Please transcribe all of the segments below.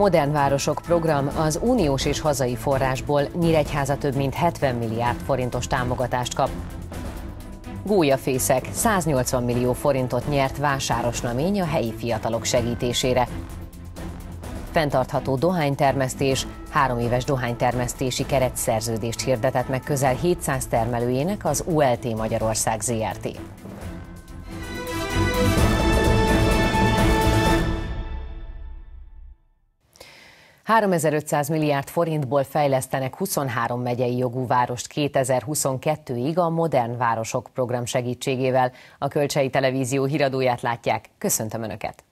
Modern Városok program az uniós és hazai forrásból Nyíregyháza több mint 70 milliárd forintos támogatást kap. Gólyafészek 180 millió forintot nyert vásáros namény a helyi fiatalok segítésére. Fentartható dohánytermesztés, három éves dohánytermesztési keretszerződést hirdetett meg közel 700 termelőjének az ULT Magyarország ZRT. 3500 milliárd forintból fejlesztenek 23 megyei jogú várost 2022-ig a Modern Városok program segítségével. A Kölcsei Televízió híradóját látják. Köszöntöm Önöket!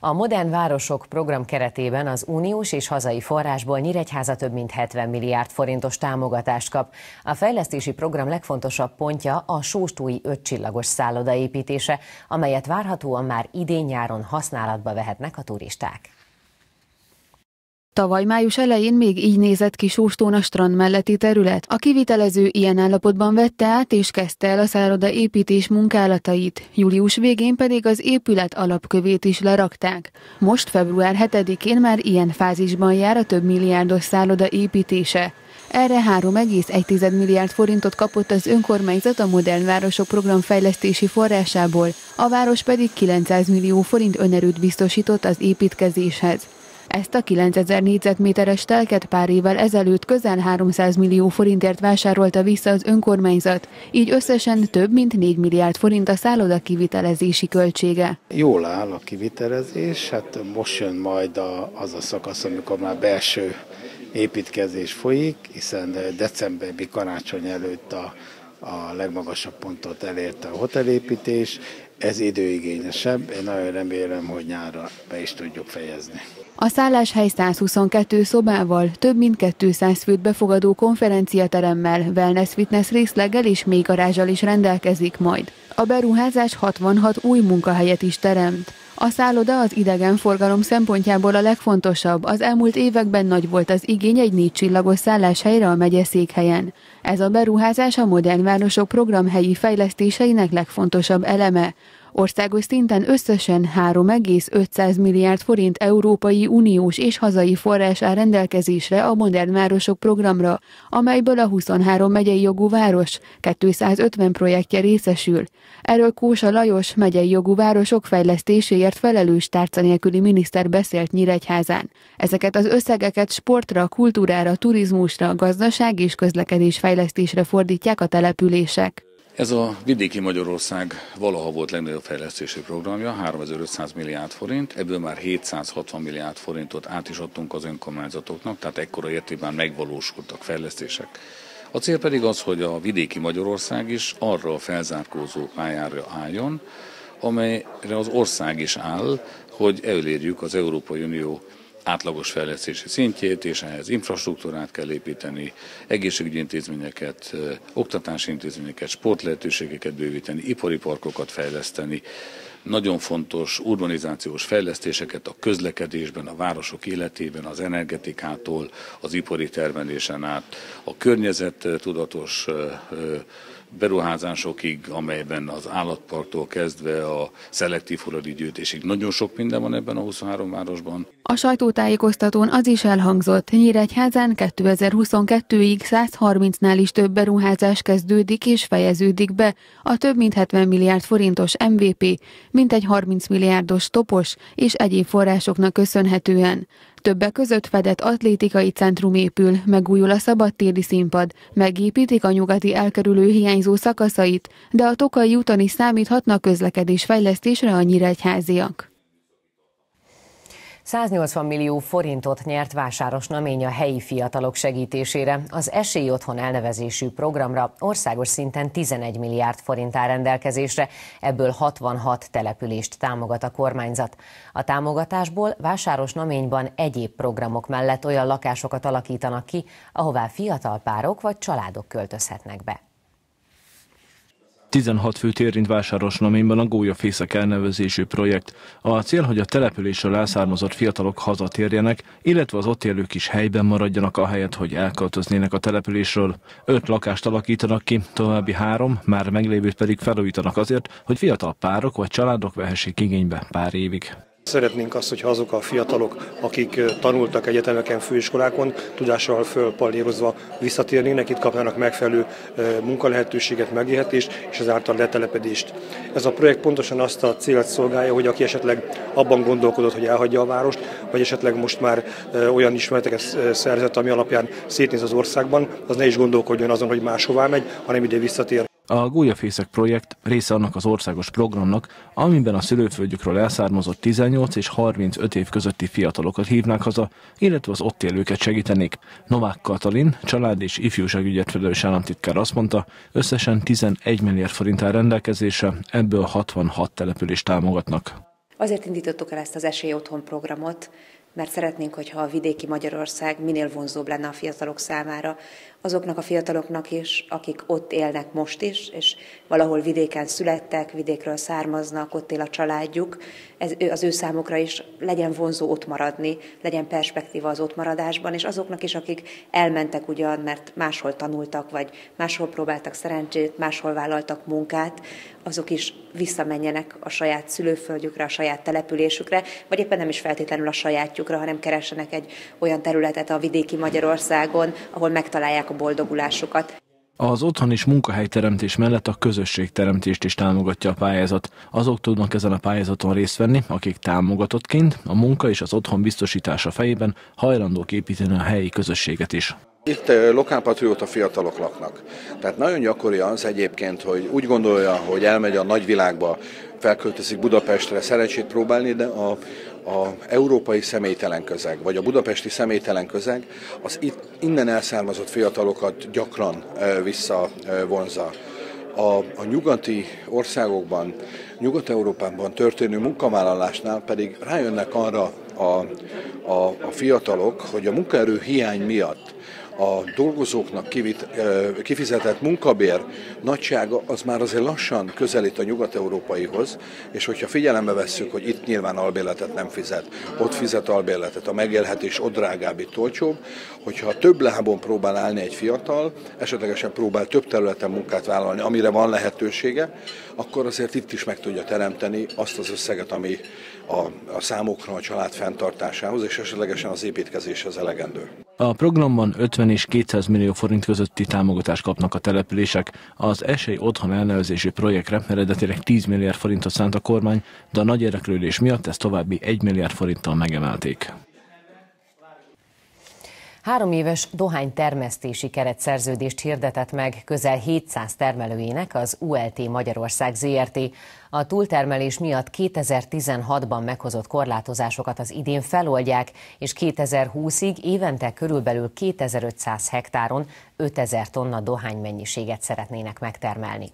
A Modern Városok program keretében az uniós és hazai forrásból Nyíregyháza több mint 70 milliárd forintos támogatást kap. A fejlesztési program legfontosabb pontja a Sóstói ötcsillagos szálloda építése, amelyet várhatóan már idén-nyáron használatba vehetnek a turisták. Tavaly május elején még így nézett ki Sóstón a strand melletti terület. A kivitelező ilyen állapotban vette át és kezdte el a szálloda építés munkálatait. Július végén pedig az épület alapkövét is lerakták. Most február 7-én már ilyen fázisban jár a több milliárdos szálloda építése. Erre 3,1 milliárd forintot kapott az önkormányzat a Modern Városok program fejlesztési forrásából, a város pedig 900 millió forint önerőt biztosított az építkezéshez. Ezt a 9000 négyzetméteres telket pár évvel ezelőtt közel 300 millió forintért vásárolta vissza az önkormányzat, így összesen több mint 4 milliárd forint a szálloda kivitelezési költsége. Jól áll a kivitelezés, hát most jön majd a, az a szakasz, amikor már belső építkezés folyik, hiszen decemberi karácsony előtt a, a legmagasabb pontot elérte a hotelépítés, ez időigényesebb, én nagyon remélem, hogy nyárra be is tudjuk fejezni. A szálláshely 122 szobával, több mint 200 főt befogadó konferenciateremmel, wellness fitness részleggel és még garázsal is rendelkezik majd. A beruházás 66 új munkahelyet is teremt. A szálloda az idegenforgalom szempontjából a legfontosabb. Az elmúlt években nagy volt az igény egy négy csillagos szálláshelyre a megye székhelyen. Ez a beruházás a Modern Városok program helyi fejlesztéseinek legfontosabb eleme. Országos szinten összesen 3,500 milliárd forint Európai Uniós és hazai forrás áll rendelkezésre a Modern Városok programra, amelyből a 23 megyei jogú város 250 projektje részesül. Erről Kósa Lajos megyei jogú városok fejlesztéséért felelős tárca nélküli miniszter beszélt Nyíregyházán. Ezeket az összegeket sportra, kultúrára, turizmusra, gazdaság és közlekedés fejlesztésre fordítják a települések. Ez a vidéki Magyarország valaha volt legnagyobb fejlesztési programja, 3500 milliárd forint, ebből már 760 milliárd forintot át is adtunk az önkormányzatoknak, tehát ekkora értékben megvalósultak fejlesztések. A cél pedig az, hogy a vidéki Magyarország is arra a felzárkózó pályára álljon, amelyre az ország is áll, hogy elérjük az Európai Unió átlagos fejlesztési szintjét, és ehhez infrastruktúrát kell építeni, egészségügyi intézményeket, oktatási intézményeket, sportlehetőségeket bővíteni, ipari parkokat fejleszteni, nagyon fontos urbanizációs fejlesztéseket a közlekedésben, a városok életében, az energetikától, az ipari termelésen át, a környezet tudatos beruházásokig, amelyben az állatparktól kezdve a szelektív gyűjtésig nagyon sok minden van ebben a 23 városban. A sajtótájékoztatón az is elhangzott, Nyíregyházán 2022-ig 130-nál is több beruházás kezdődik és fejeződik be a több mint 70 milliárd forintos MVP, mintegy 30 milliárdos topos és egyéb forrásoknak köszönhetően. Többek között fedett atlétikai centrum épül, megújul a szabadtéri színpad, megépítik a nyugati elkerülő hiányzó szakaszait, de a Tokai úton is számíthatnak közlekedés fejlesztésre a nyíregyháziak. 180 millió forintot nyert Vásáros Namény a helyi fiatalok segítésére. Az Esély Otthon elnevezésű programra országos szinten 11 milliárd forint áll rendelkezésre, ebből 66 települést támogat a kormányzat. A támogatásból Vásáros Naményban egyéb programok mellett olyan lakásokat alakítanak ki, ahová fiatal párok vagy családok költözhetnek be. 16 főt érint vásárosnaményban a Gólyafészek elnevezésű projekt. A cél, hogy a településről elszármazott fiatalok hazatérjenek, illetve az ott élők is helyben maradjanak ahelyett, hogy elköltöznének a településről. Öt lakást alakítanak ki, további három, már meglévőt pedig felújítanak azért, hogy fiatal párok vagy családok vehessék igénybe pár évig. Szeretnénk azt, hogyha azok a fiatalok, akik tanultak egyetemeken, főiskolákon, tudással fölpallérozva visszatérnének, itt kapnának megfelelő munkalehetőséget, megélhetést, és ezáltal letelepedést. Ez a projekt pontosan azt a célt szolgálja, hogy aki esetleg abban gondolkodott, hogy elhagyja a várost, vagy esetleg most már olyan ismereteket szerzett, ami alapján szétnéz az országban, az ne is gondolkodjon azon, hogy máshová megy, hanem ide visszatér. A Gólyafészek projekt része annak az országos programnak, amiben a szülőföldjükről elszármazott 18 és 35 év közötti fiatalokat hívnák haza, illetve az ott élőket segítenék. Novák Katalin, család és ifjúságügyet felelős államtitkár azt mondta, összesen 11 milliárd forint áll rendelkezésre, ebből 66 települést támogatnak. Azért indítottuk el ezt az Esély Otthon programot, mert szeretnénk, hogyha a vidéki Magyarország minél vonzóbb lenne a fiatalok számára, azoknak a fiataloknak is, akik ott élnek most is, és valahol vidéken születtek, vidékről származnak, ott él a családjuk, ez, az ő számukra is legyen vonzó ott maradni, legyen perspektíva az ott maradásban, és azoknak is, akik elmentek ugyan, mert máshol tanultak, vagy máshol próbáltak szerencsét, máshol vállaltak munkát, azok is visszamenjenek a saját szülőföldjükre, a saját településükre, vagy éppen nem is feltétlenül a sajátjukra, hanem keressenek egy olyan területet a vidéki Magyarországon, ahol megtalálják a boldogulásukat. Az otthon és munkahelyteremtés mellett a közösségteremtést is támogatja a pályázat. Azok tudnak ezen a pályázaton részt venni, akik támogatottként a munka és az otthon biztosítása fejében hajlandók építeni a helyi közösséget is. Itt lokálpatrióta fiatalok laknak. Tehát nagyon gyakori az egyébként, hogy úgy gondolja, hogy elmegy a nagyvilágba, felköltözik Budapestre szerencsét próbálni, de a, a európai személytelen közeg, vagy a budapesti személytelen közeg, az itt innen elszármazott fiatalokat gyakran visszavonza. A, a nyugati országokban, Nyugat-Európában történő munkavállalásnál pedig rájönnek arra a, a, a fiatalok, hogy a munkaerő hiány miatt a dolgozóknak kivit, kifizetett munkabér nagysága az már azért lassan közelít a nyugat-európaihoz, és hogyha figyelembe vesszük, hogy itt nyilván albérletet nem fizet, ott fizet albérletet, a megélhetés ott drágább, itt olcsóbb, hogyha több lábon próbál állni egy fiatal, esetlegesen próbál több területen munkát vállalni, amire van lehetősége, akkor azért itt is meg tudja teremteni azt az összeget, ami a, a számokra, a család fenntartásához, és esetlegesen az építkezéshez elegendő. A programban 50 és 200 millió forint közötti támogatást kapnak a települések. Az Esély Otthon elnevezési projektre eredetileg 10 milliárd forintot szánt a kormány, de a nagy érdeklődés miatt ezt további 1 milliárd forinttal megemelték. Három éves dohánytermesztési keretszerződést hirdetett meg közel 700 termelőjének az ULT Magyarország ZRT. A túltermelés miatt 2016-ban meghozott korlátozásokat az idén feloldják, és 2020-ig évente körülbelül 2500 hektáron 5000 tonna dohánymennyiséget szeretnének megtermelni.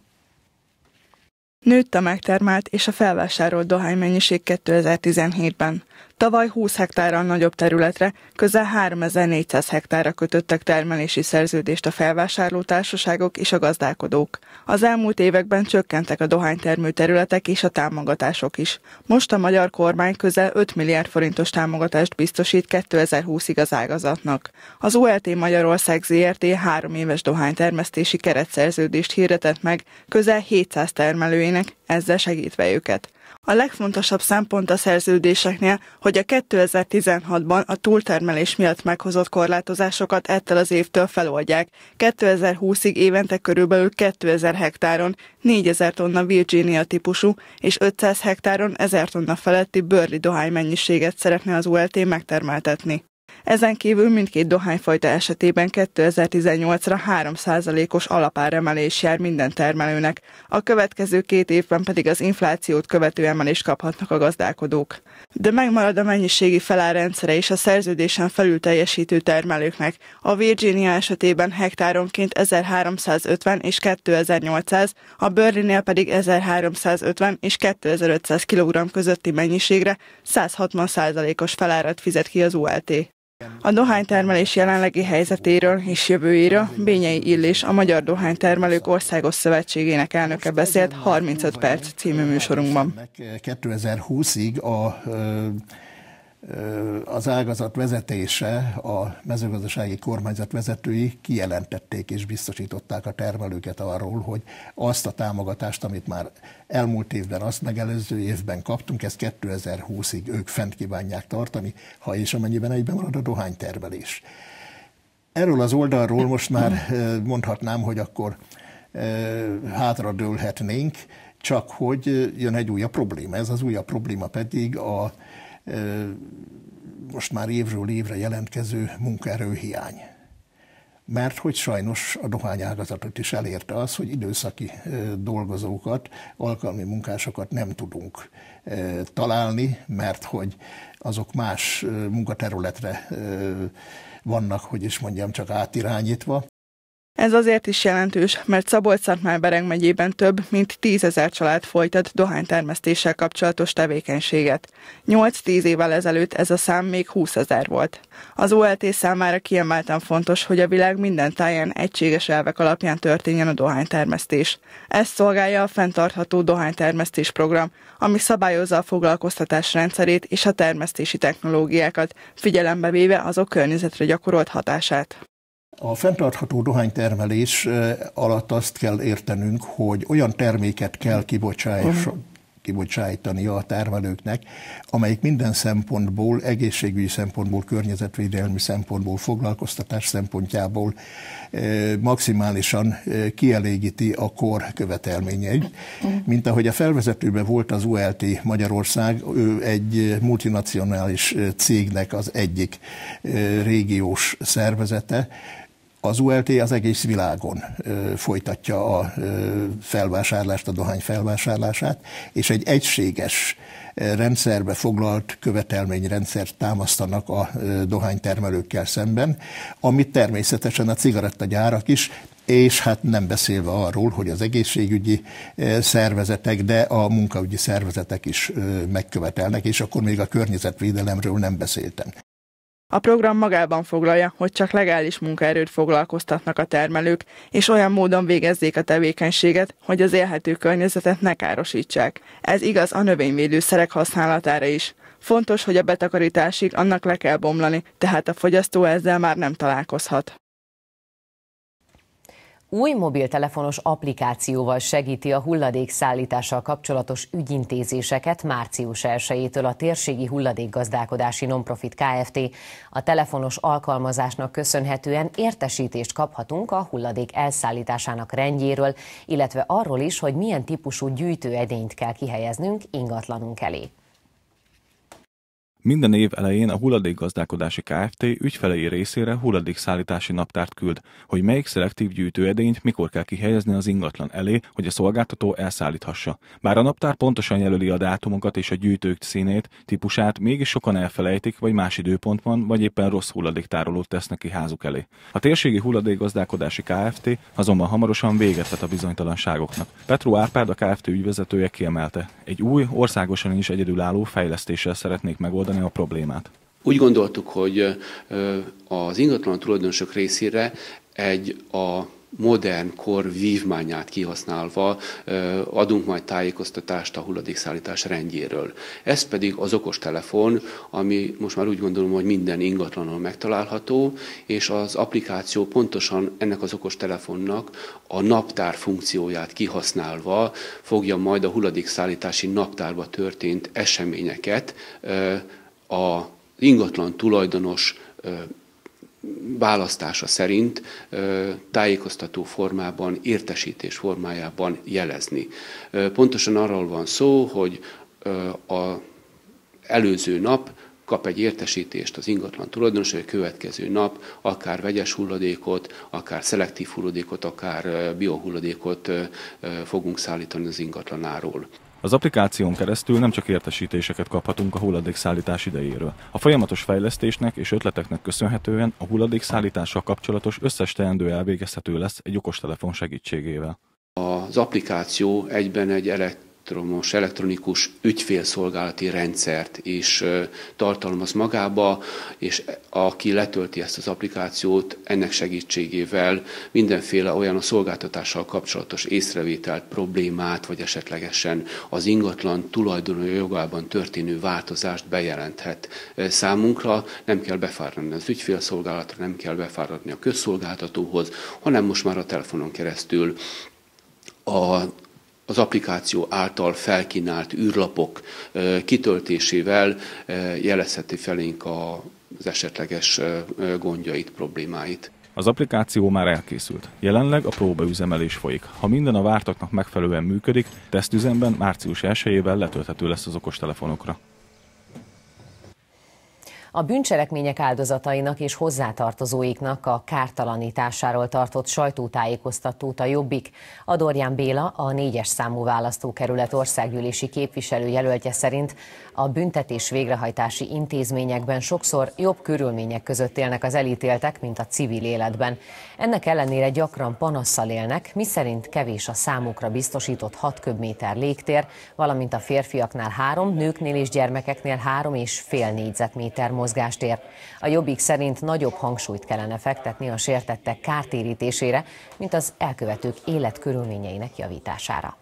Nőtt a megtermelt és a felvásárolt dohánymennyiség 2017-ben. Tavaly 20 hektárral nagyobb területre, közel 3400 hektárra kötöttek termelési szerződést a felvásárló társaságok és a gazdálkodók. Az elmúlt években csökkentek a dohánytermő területek és a támogatások is. Most a magyar kormány közel 5 milliárd forintos támogatást biztosít 2020-ig az ágazatnak. Az OLT Magyarország ZRT három éves dohánytermesztési keretszerződést hirdetett meg közel 700 termelőinek, ezzel segítve őket. A legfontosabb szempont a szerződéseknél, hogy a 2016-ban a túltermelés miatt meghozott korlátozásokat ettől az évtől feloldják. 2020-ig évente körülbelül 2000 hektáron 4000 tonna Virginia típusú és 500 hektáron 1000 tonna feletti bőrli dohány mennyiséget szeretne az ULT megtermeltetni. Ezen kívül mindkét dohányfajta esetében 2018-ra 3%-os alapáremelés jár minden termelőnek, a következő két évben pedig az inflációt követő emelést kaphatnak a gazdálkodók. De megmarad a mennyiségi felárrendszere is a szerződésen felül teljesítő termelőknek. A Virginia esetében hektáronként 1350 és 2800, a Burley-nél pedig 1350 és 2500 kg közötti mennyiségre 160%-os felárat fizet ki az ULT. A dohánytermelés jelenlegi helyzetéről és jövőjéről Bényei Illés, a Magyar Dohánytermelők Országos Szövetségének elnöke beszélt 35 perc című műsorunkban. 2020-ig a az ágazat vezetése, a mezőgazdasági kormányzat vezetői kijelentették és biztosították a termelőket arról, hogy azt a támogatást, amit már elmúlt évben, azt megelőző évben kaptunk, ezt 2020-ig ők fent kívánják tartani, ha és amennyiben egyben marad a dohánytermelés. Erről az oldalról most már mondhatnám, hogy akkor hátra dőlhetnénk, csak hogy jön egy újabb probléma. Ez az újabb probléma pedig a most már évről évre jelentkező munkaerőhiány. Mert hogy sajnos a dohányágazatot is elérte az, hogy időszaki dolgozókat, alkalmi munkásokat nem tudunk találni, mert hogy azok más munkaterületre vannak, hogy is mondjam, csak átirányítva, ez azért is jelentős, mert Szabolcs-Szatmár-Bereg megyében több mint tízezer család folytat dohánytermesztéssel kapcsolatos tevékenységet. 8-10 évvel ezelőtt ez a szám még 20 ezer volt. Az OLT számára kiemelten fontos, hogy a világ minden táján egységes elvek alapján történjen a dohánytermesztés. Ez szolgálja a fenntartható dohánytermesztés program, ami szabályozza a foglalkoztatás rendszerét és a termesztési technológiákat, figyelembe véve azok környezetre gyakorolt hatását. A fenntartható dohánytermelés alatt azt kell értenünk, hogy olyan terméket kell kibocsájtani a termelőknek, amelyik minden szempontból, egészségügyi szempontból, környezetvédelmi szempontból, foglalkoztatás szempontjából maximálisan kielégíti a kor követelményeit. Mint ahogy a felvezetőben volt az ULT Magyarország, ő egy multinacionális cégnek az egyik régiós szervezete, az ULT az egész világon ö, folytatja a ö, felvásárlást, a dohány felvásárlását, és egy egységes rendszerbe foglalt követelményrendszert támasztanak a dohánytermelőkkel szemben, amit természetesen a cigarettagyárak is és hát nem beszélve arról, hogy az egészségügyi szervezetek, de a munkaügyi szervezetek is megkövetelnek, és akkor még a környezetvédelemről nem beszéltem. A program magában foglalja, hogy csak legális munkaerőt foglalkoztatnak a termelők, és olyan módon végezzék a tevékenységet, hogy az élhető környezetet ne károsítsák. Ez igaz a növényvédőszerek használatára is. Fontos, hogy a betakarításig annak le kell bomlani, tehát a fogyasztó ezzel már nem találkozhat. Új mobiltelefonos applikációval segíti a hulladékszállítással kapcsolatos ügyintézéseket március 1-től a térségi hulladékgazdálkodási nonprofit Kft. A telefonos alkalmazásnak köszönhetően értesítést kaphatunk a hulladék elszállításának rendjéről, illetve arról is, hogy milyen típusú gyűjtőedényt kell kihelyeznünk ingatlanunk elé. Minden év elején a hulladékgazdálkodási Kft. ügyfelei részére hulladékszállítási naptárt küld, hogy melyik szelektív gyűjtőedényt mikor kell kihelyezni az ingatlan elé, hogy a szolgáltató elszállíthassa. Bár a naptár pontosan jelöli a dátumokat és a gyűjtők színét, típusát, mégis sokan elfelejtik, vagy más időpontban, vagy éppen rossz hulladéktárolót tesznek ki házuk elé. A térségi hulladékgazdálkodási Kft. azonban hamarosan véget vet a bizonytalanságoknak. Petro Árpád a Kft. ügyvezetője kiemelte. Egy új, országosan is egyedülálló fejlesztéssel szeretnék megoldani megoldani a problémát? Úgy gondoltuk, hogy az ingatlan tulajdonosok részére egy a modern kor vívmányát kihasználva adunk majd tájékoztatást a hulladékszállítás rendjéről. Ez pedig az okostelefon, ami most már úgy gondolom, hogy minden ingatlanon megtalálható, és az applikáció pontosan ennek az okostelefonnak a naptár funkcióját kihasználva fogja majd a hulladékszállítási naptárba történt eseményeket a ingatlan tulajdonos választása szerint tájékoztató formában, értesítés formájában jelezni. Pontosan arról van szó, hogy a előző nap kap egy értesítést az ingatlan tulajdonos, hogy a következő nap akár vegyes hulladékot, akár szelektív hulladékot, akár biohulladékot fogunk szállítani az ingatlanáról. Az applikáción keresztül nem csak értesítéseket kaphatunk a hulladékszállítás idejéről. A folyamatos fejlesztésnek és ötleteknek köszönhetően a hulladékszállítással kapcsolatos összes teendő elvégezhető lesz egy okostelefon segítségével. Az applikáció egyben egy elektromos, elektronikus ügyfélszolgálati rendszert is tartalmaz magába, és aki letölti ezt az applikációt, ennek segítségével mindenféle olyan a szolgáltatással kapcsolatos észrevételt, problémát, vagy esetlegesen az ingatlan tulajdonoló jogában történő változást bejelenthet számunkra. Nem kell befáradni az ügyfélszolgálatra, nem kell befáradni a közszolgáltatóhoz, hanem most már a telefonon keresztül a, az applikáció által felkínált űrlapok kitöltésével jelezheti felénk az esetleges gondjait, problémáit. Az applikáció már elkészült. Jelenleg a próbaüzemelés folyik. Ha minden a vártaknak megfelelően működik, tesztüzemben március 1-ével letölthető lesz az okostelefonokra. A bűncselekmények áldozatainak és hozzátartozóiknak a kártalanításáról tartott sajtótájékoztatót a Jobbik. Adorján Béla, a négyes számú választókerület országgyűlési képviselőjelöltje szerint a büntetés végrehajtási intézményekben sokszor jobb körülmények között élnek az elítéltek, mint a civil életben. Ennek ellenére gyakran panasszal élnek, miszerint kevés a számukra biztosított 6 köbméter légtér, valamint a férfiaknál három, nőknél és gyermekeknél három és fél négyzetméter mozgástér. A Jobbik szerint nagyobb hangsúlyt kellene fektetni a sértettek kártérítésére, mint az elkövetők életkörülményeinek javítására.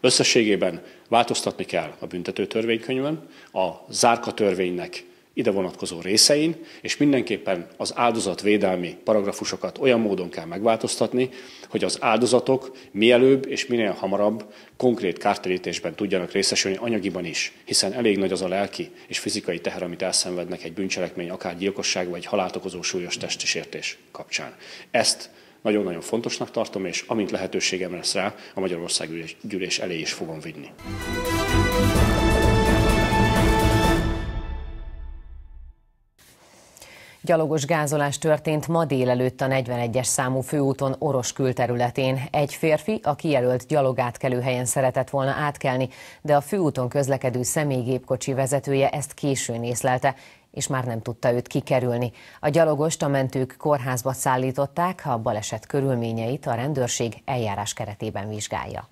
Összességében változtatni kell a büntető törvénykönyvön, a zárka törvénynek ide vonatkozó részein, és mindenképpen az áldozatvédelmi paragrafusokat olyan módon kell megváltoztatni, hogy az áldozatok mielőbb és minél hamarabb konkrét kártérítésben tudjanak részesülni anyagiban is, hiszen elég nagy az a lelki és fizikai teher, amit elszenvednek egy bűncselekmény, akár gyilkosság vagy halált okozó súlyos testi sértés kapcsán. Ezt nagyon-nagyon fontosnak tartom, és amint lehetőségem lesz rá, a Magyarország gyűlés elé is fogom vinni. Gyalogos gázolás történt ma délelőtt a 41-es számú főúton Oros külterületén. Egy férfi a kijelölt gyalogátkelő helyen szeretett volna átkelni, de a főúton közlekedő személygépkocsi vezetője ezt későn észlelte, és már nem tudta őt kikerülni. A gyalogost a mentők kórházba szállították, a baleset körülményeit a rendőrség eljárás keretében vizsgálja.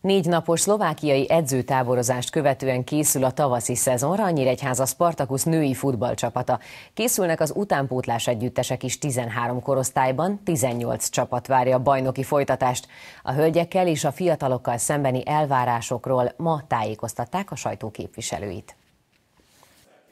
Négy napos szlovákiai edzőtáborozást követően készül a tavaszi szezonra a Nyíregyháza Spartakusz női futballcsapata. Készülnek az utánpótlás együttesek is 13 korosztályban, 18 csapat várja a bajnoki folytatást. A hölgyekkel és a fiatalokkal szembeni elvárásokról ma tájékoztatták a sajtóképviselőit.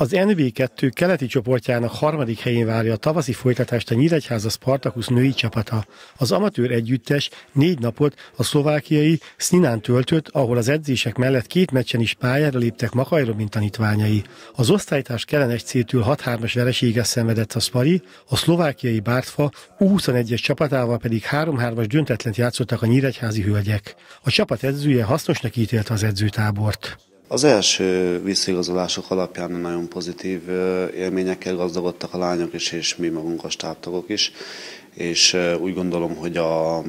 Az NV2 keleti csoportjának harmadik helyén várja a tavaszi folytatást a Nyíregyháza Spartakusz női csapata. Az amatőr együttes négy napot a szlovákiai Sninán töltött, ahol az edzések mellett két meccsen is pályára léptek Makaj Robin tanítványai. Az osztálytárs Kelen egy céltől 6-3-as vereséges szenvedett a Spari, a szlovákiai Bártfa U21-es csapatával pedig 3-3-as döntetlent játszottak a nyíregyházi hölgyek. A csapat edzője hasznosnak ítélte az edzőtábort. Az első visszaigazolások alapján nagyon pozitív élményekkel gazdagodtak a lányok is, és mi magunk a stábtagok is, és úgy gondolom, hogy a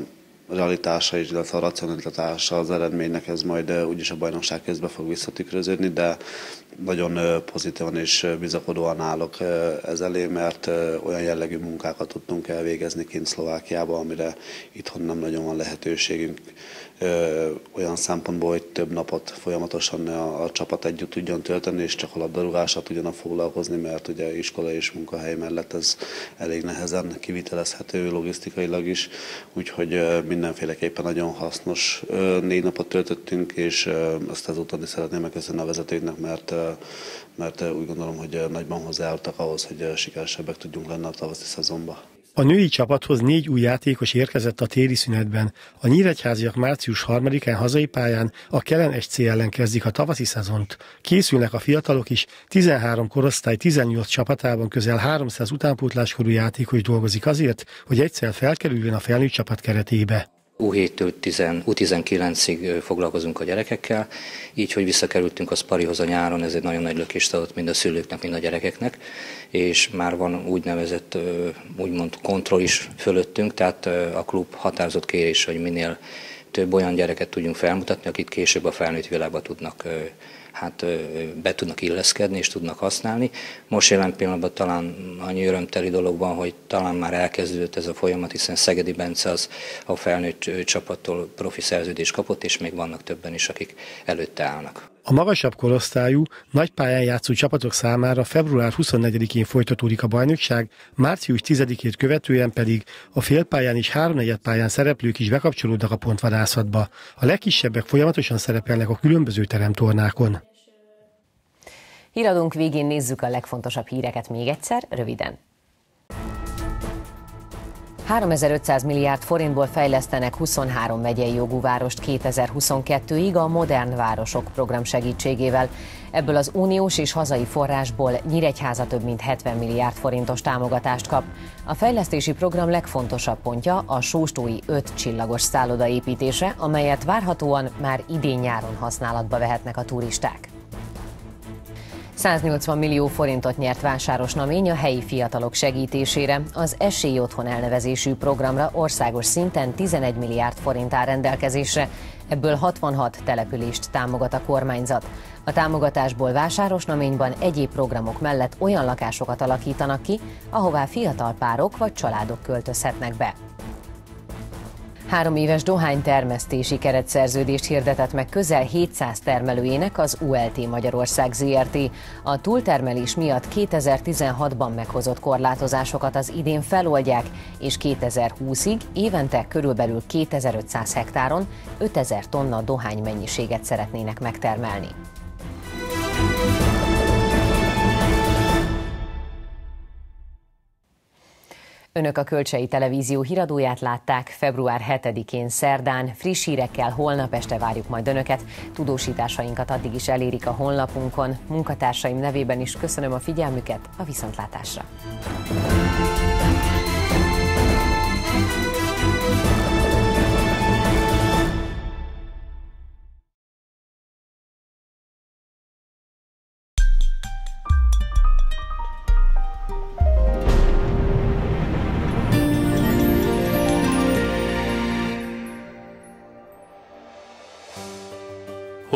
realitása is, illetve a racionalitása az eredménynek ez majd úgyis a bajnokság közbe fog visszatükröződni, de nagyon pozitívan és bizakodóan állok ez elé, mert olyan jellegű munkákat tudtunk elvégezni kint Szlovákiába, amire itthon nem nagyon van lehetőségünk olyan szempontból, hogy több napot folyamatosan a, a csapat együtt tudjon tölteni, és csak a labdarúgással tudjanak foglalkozni, mert ugye iskola és munkahely mellett ez elég nehezen kivitelezhető logisztikailag is, úgyhogy mindenféleképpen nagyon hasznos négy napot töltöttünk, és ezt ezúttal is szeretném megköszönni a vezetőknek, mert mert úgy gondolom, hogy nagyban hozzájárultak ahhoz, hogy sikeresebbek tudjunk lenni a tavaszi szezonban. A női csapathoz négy új játékos érkezett a téli szünetben. A nyíregyháziak március 3-án hazai pályán a Kelen SC ellen kezdik a tavaszi szezont. Készülnek a fiatalok is, 13 korosztály 18 csapatában közel 300 utánpótláskorú játékos dolgozik azért, hogy egyszer felkerüljön a felnőtt csapat keretébe. U7-től U19-ig foglalkozunk a gyerekekkel, így, hogy visszakerültünk a Sparihoz a nyáron, ez egy nagyon nagy lökést adott mind a szülőknek, mind a gyerekeknek, és már van úgynevezett úgymond kontroll is fölöttünk, tehát a klub határozott kérés, hogy minél több olyan gyereket tudjunk felmutatni, akik később a felnőtt világba tudnak hát be tudnak illeszkedni és tudnak használni. Most jelen pillanatban talán annyi örömteli dolog van, hogy talán már elkezdődött ez a folyamat, hiszen Szegedi Bence az a felnőtt csapattól profi szerződést kapott, és még vannak többen is, akik előtte állnak. A magasabb korosztályú, nagy pályán játszó csapatok számára február 24-én folytatódik a bajnokság, március 10-ét követően pedig a félpályán és háromnegyed pályán szereplők is bekapcsolódnak a pontvadászatba. A legkisebbek folyamatosan szerepelnek a különböző teremtornákon. Híradónk végén nézzük a legfontosabb híreket még egyszer, röviden. 3500 milliárd forintból fejlesztenek 23 megyei jogú várost 2022-ig a Modern Városok program segítségével. Ebből az uniós és hazai forrásból Nyíregyháza több mint 70 milliárd forintos támogatást kap. A fejlesztési program legfontosabb pontja a Sóstói 5 csillagos szálloda építése, amelyet várhatóan már idén-nyáron használatba vehetnek a turisták. 180 millió forintot nyert Vásáros Namény a helyi fiatalok segítésére. Az Esély Otthon elnevezésű programra országos szinten 11 milliárd forint áll rendelkezésre, ebből 66 települést támogat a kormányzat. A támogatásból Vásáros Naményban egyéb programok mellett olyan lakásokat alakítanak ki, ahová fiatal párok vagy családok költözhetnek be. Három éves dohánytermesztési keretszerződést hirdetett meg közel 700 termelőjének az ULT Magyarország ZRT. A túltermelés miatt 2016-ban meghozott korlátozásokat az idén feloldják, és 2020-ig évente körülbelül 2500 hektáron 5000 tonna dohány mennyiséget szeretnének megtermelni. Önök a Kölcsei Televízió híradóját látták február 7-én szerdán. Friss hírekkel holnap este várjuk majd Önöket. Tudósításainkat addig is elérik a honlapunkon. Munkatársaim nevében is köszönöm a figyelmüket a viszontlátásra.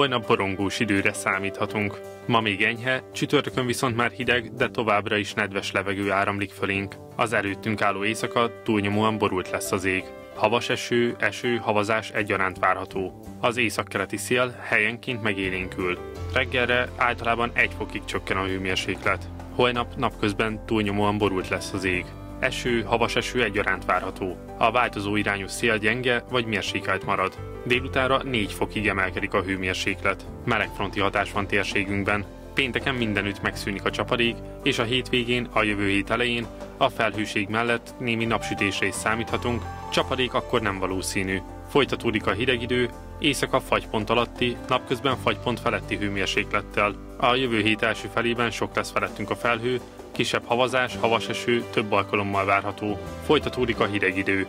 Holnap borongós időre számíthatunk. Ma még enyhe, csütörtökön viszont már hideg, de továbbra is nedves levegő áramlik fölénk. Az előttünk álló éjszaka túlnyomóan borult lesz az ég. Havas eső, eső, havazás egyaránt várható. Az északkeleti szél helyenként megélénkül. Reggelre általában egy fokig csökken a hőmérséklet. Holnap napközben túlnyomóan borult lesz az ég. Eső, havas eső egyaránt várható. A változó irányú szél gyenge vagy mérsékelt marad. Délutára 4 fokig emelkedik a hőmérséklet. Melegfronti hatás van térségünkben. Pénteken mindenütt megszűnik a csapadék, és a hétvégén, a jövő hét elején a felhőség mellett némi napsütésre is számíthatunk, csapadék akkor nem valószínű. Folytatódik a hideg idő, éjszaka fagypont alatti, napközben fagypont feletti hőmérséklettel. A jövő hét első felében sok lesz felettünk a felhő, kisebb havazás, havas eső több alkalommal várható. Folytatódik a hideg idő.